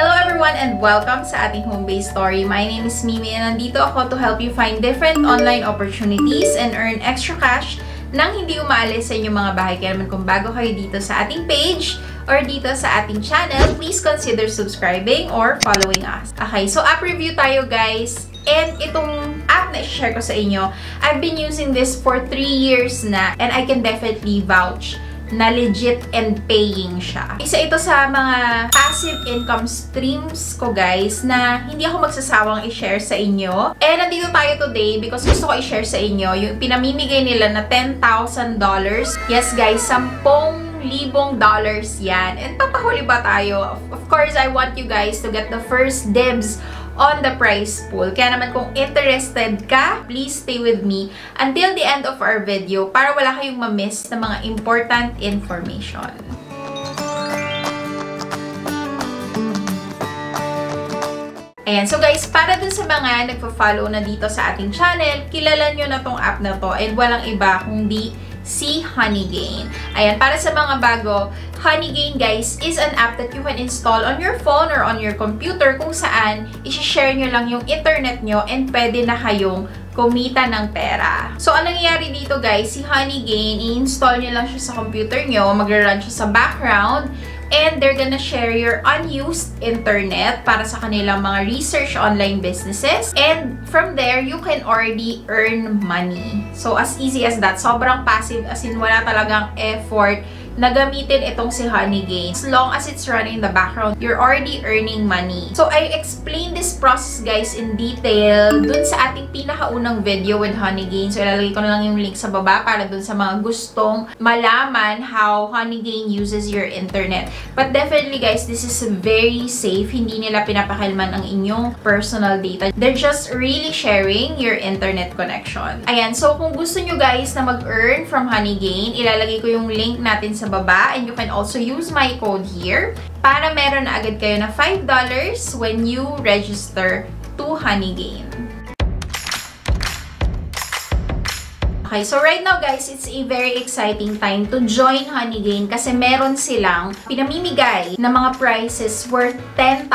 Hello everyone and welcome sa ating home-based story. My name is Mimi and nandito ako to help you find different online opportunities and earn extra cash nang hindi umaalis sa inyong mga bahay. Kaya naman kung bago kayo dito sa ating page or dito sa ating channel, please consider subscribing or following us. Okay, so app review tayo guys. And itong app na share ko sa inyo, I've been using this for 3 years na and I can definitely vouch na legit and paying siya. Isa ito sa mga passive income streams ko guys na hindi ako magsasawang i-share sa inyo. And nandito tayo today because gusto ko i-share sa inyo yung pinamimigay nila na $10,000. Yes guys, 10 libong dollars yan. And papahuli ba tayo? Of course, I want you guys to get the first dibs on the prize pool. Kaya naman kung interested ka, please stay with me until the end of our video para wala kayong ma-miss na mga important information. Ayan. So guys, para dun sa mga nagpa-follow na dito sa ating channel, kilala nyo na tong app na to and walang iba kundi si Honeygain. Ayan, para sa mga bago, Honeygain guys is an app that you can install on your phone or on your computer kung saan isi-share nyo lang yung internet nyo and pwede na kayong kumita ng pera. So, anong nangyayari dito guys, si Honeygain, i-install nyo lang siya sa computer nyo, magra-run siya sa background, and they're gonna share your unused internet para sa kanilang mga research online businesses. And from there, you can already earn money. So, as easy as that. Sobrang passive, as in wala talagang effort na gamitin itong si Honeygain. As long as it's running in the background, you're already earning money. So, I explained this process, guys, in detail dun sa ating pinakaunang video with Honeygain. So, ilalagay ko na lang yung link sa baba para dun sa mga gustong malaman how Honeygain uses your internet. But definitely, guys, this is very safe. Hindi nila pinapakilman ang inyong personal data. They're just really sharing your internet connection. Ayan, so kung gusto nyo, guys, na mag-earn from Honeygain, ilalagay ko yung link natin sa baba. And you can also use my code here para meron na agad kayo na $5 when you register to Honeygain. Okay, so right now guys, it's a very exciting time to join Honeygain kasi meron silang pinamimigay na mga prizes worth $10,000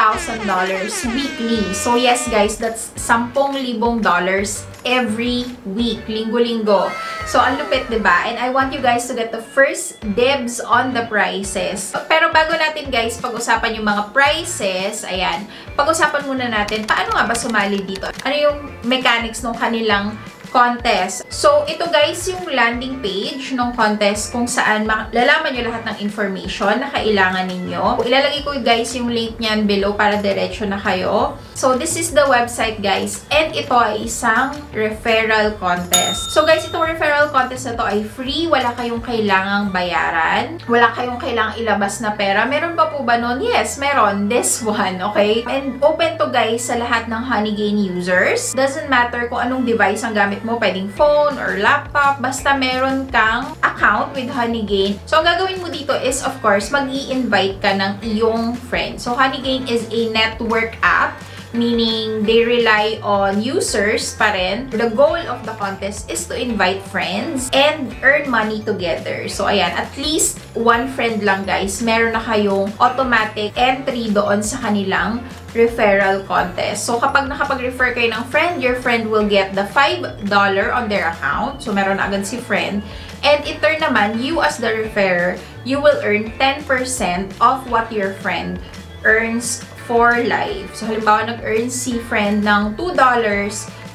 weekly. So yes guys, that's $10,000 every week, linggo-linggo. So, ang lupit, ba diba? And I want you guys to get the first dibs on the prices. Pero bago natin guys, pag-usapan yung mga prices, ayan, pag-usapan muna natin, paano nga ba sumali dito? Ano yung mechanics ng kanilang contest. So, ito guys yung landing page ng contest kung saan lalaman nyo lahat ng information na kailangan ninyo. Ilalagay ko guys yung link niyan below para diretso na kayo. So, this is the website guys. And ito ay isang referral contest. So, guys, itong referral contest na to ay free. Wala kayong kailangang bayaran. Wala kayong kailangang ilabas na pera. Meron pa po ba nun? Yes, meron. This one, okay? And open to guys sa lahat ng Honeygain users. Doesn't matter kung anong device ang gamit mo, pwedeng phone or laptop, basta meron kang account with Honeygain. So, ang gagawin mo dito is, of course, mag invite ka ng iyong friend. So, Honeygain is a network app meaning they rely on users pa rin. The goal of the contest is to invite friends and earn money together. So, ayan, at least one friend lang guys, meron na kayong automatic entry doon sa kanilang referral contest. So, kapag nakapag-refer kayo ng friend, your friend will get the $5 on their account. So, meron agad si friend. And in turn naman, you as the referrer, you will earn 10% of what your friend earns for life. So, halimbawa, nag-earn si friend ng $2,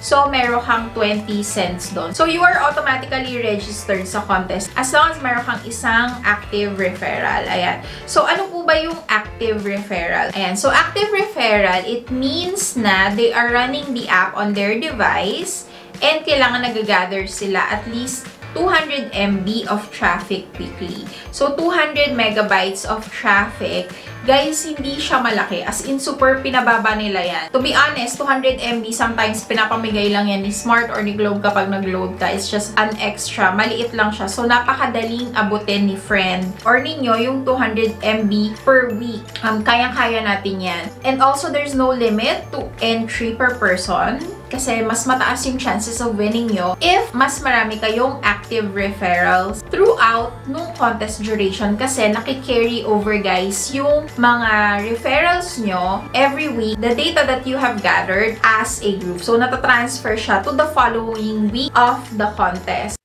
So, meron kang 20 cents doon. So, you are automatically registered sa contest as long as meron kang isang active referral. Ayan. So, ano po ba yung active referral? Ayan. So, active referral, it means na they are running the app on their device and kailangan nag-gather sila at least 200 MB of traffic weekly. So, 200 megabytes of traffic Guys, hindi siya malaki. As in, super pinababa nila yan. To be honest, 200 MB, sometimes pinapamigay lang yan ni Smart or ni Globe kapag nag-load ka. It's just an extra. Maliit lang siya. So, napakadaling abutin ni friend or ninyo yung 200 MB per week. Um, Kayang-kaya natin yan. And also, there's no limit to entry per person. Kasi mas mataas yung chances of winning nyo if mas marami kayong active referrals throughout nung contest duration kasi nakikarry over guys yung mga referrals nyo every week, the data that you have gathered as a group. So, natatransfer siya to the following week of the contest.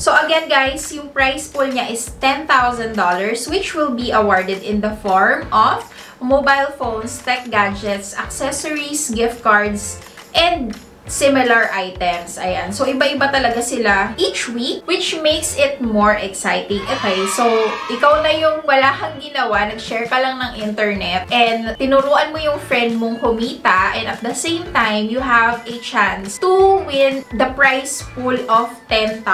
So again guys, yung prize pool niya is $10,000 which will be awarded in the form of mobile phones, tech gadgets, accessories, gift cards, and similar items. Ayan. So, iba-iba talaga sila each week, which makes it more exciting. Okay, so, ikaw na yung wala kang ginawa, nag-share ka lang ng internet, and tinuruan mo yung friend mong kumita, and at the same time, you have a chance to win the prize pool of $10,000.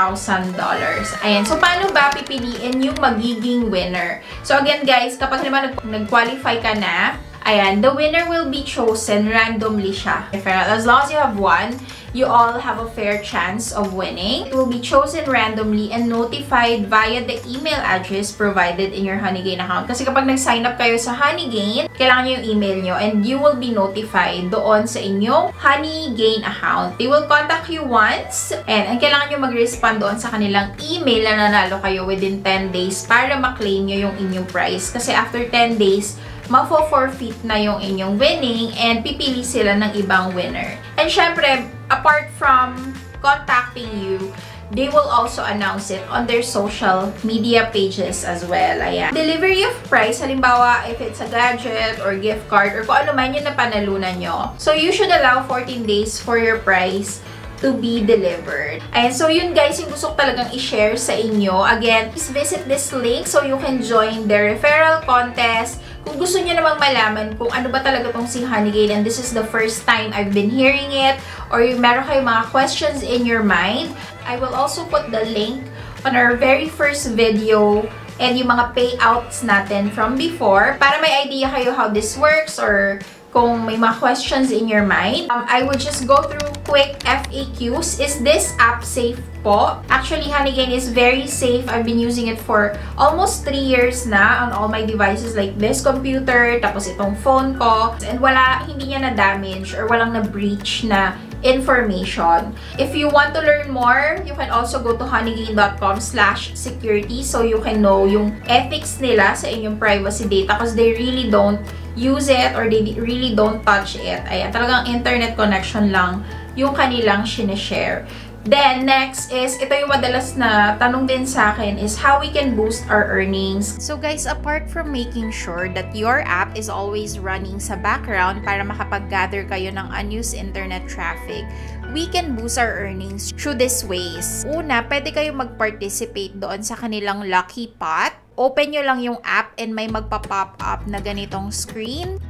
Ayan. So, paano ba pipiliin yung magiging winner? So, again guys, kapag naman nag-qualify ka na, Ayan, the winner will be chosen randomly siya. As long as you have one, you all have a fair chance of winning. It will be chosen randomly and notified via the email address provided in your Honeygain account. Kasi kapag nag-sign up kayo sa Honeygain, kailangan nyo yung email nyo and you will be notified doon sa inyong Honeygain account. They will contact you once and, and kailangan nyo mag-respond doon sa kanilang email na nanalo kayo within 10 days para ma-claim nyo yung inyong prize. Kasi after 10 days, mafo-forfeit na yung inyong winning and pipili sila ng ibang winner. And syempre, apart from contacting you, they will also announce it on their social media pages as well. Ayan. Delivery of prize, halimbawa, if it's a gadget or gift card or kung ano man yung napanalunan nyo. So, you should allow 14 days for your prize to be delivered. And so yun guys, yung gusto ko talagang i-share sa inyo. Again, please visit this link so you can join the referral contest kung gusto niyo namang malaman kung ano ba talaga tong si Honeygate and this is the first time I've been hearing it or yung meron kayong mga questions in your mind, I will also put the link on our very first video and yung mga payouts natin from before para may idea kayo how this works or kung may mga questions in your mind. Um, I would just go through quick FAQs. Is this app safe po? Actually, Honeygain is very safe. I've been using it for almost 3 years na on all my devices like this computer, tapos itong phone ko. And wala, hindi niya na-damage or walang na-breach na information. If you want to learn more, you can also go to honeygain.com slash security so you can know yung ethics nila sa inyong privacy data because they really don't use it or they really don't touch it. Ayan, talagang internet connection lang yung kanilang sinishare. Then, next is, ito yung madalas na tanong din sa akin is how we can boost our earnings. So guys, apart from making sure that your app is always running sa background para makapag-gather kayo ng unused internet traffic, we can boost our earnings through these ways. Una, pwede kayo mag-participate doon sa kanilang Lucky Pot. Open nyo lang yung app and may magpa-pop up na ganitong screen.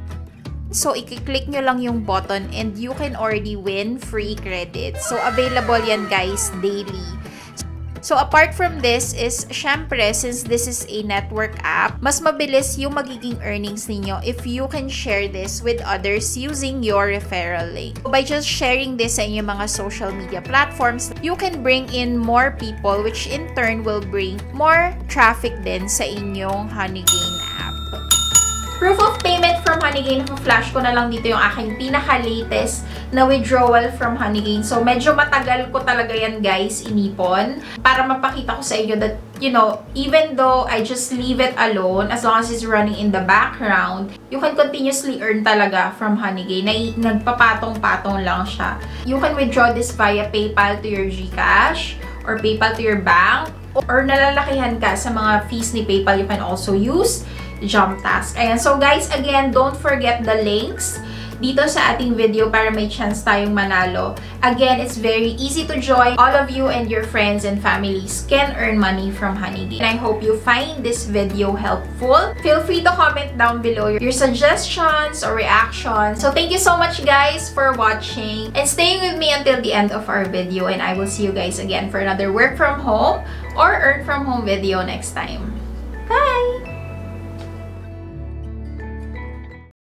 So, i-click nyo lang yung button and you can already win free credit. So, available yan guys daily. So, apart from this is, syempre, since this is a network app, mas mabilis yung magiging earnings ninyo if you can share this with others using your referral link. So, by just sharing this sa inyong mga social media platforms, you can bring in more people which in turn will bring more traffic din sa inyong Honeygain app. Proof of payment from Honeygain, flash ko na lang dito yung aking pinaka-latest na withdrawal from Honeygain. So, medyo matagal ko talaga yan, guys, inipon. Para mapakita ko sa inyo that, you know, even though I just leave it alone, as long as it's running in the background, you can continuously earn talaga from Honeygain. Na, nagpapatong-patong lang siya. You can withdraw this via PayPal to your GCash or PayPal to your bank or nalalakihan ka sa mga fees ni PayPal, you can also use jump task. Ayan. So, guys, again, don't forget the links dito sa ating video para may chance tayong manalo. Again, it's very easy to join. All of you and your friends and families can earn money from Honeygate. And I hope you find this video helpful. Feel free to comment down below your suggestions or reactions. So thank you so much guys for watching and staying with me until the end of our video. And I will see you guys again for another work from home or earn from home video next time.